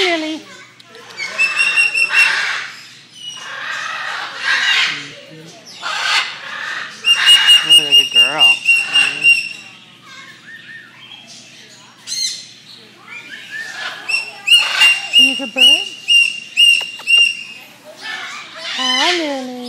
Lily. Oh, like a girl. Yeah. Are a bird? Hi, Lily.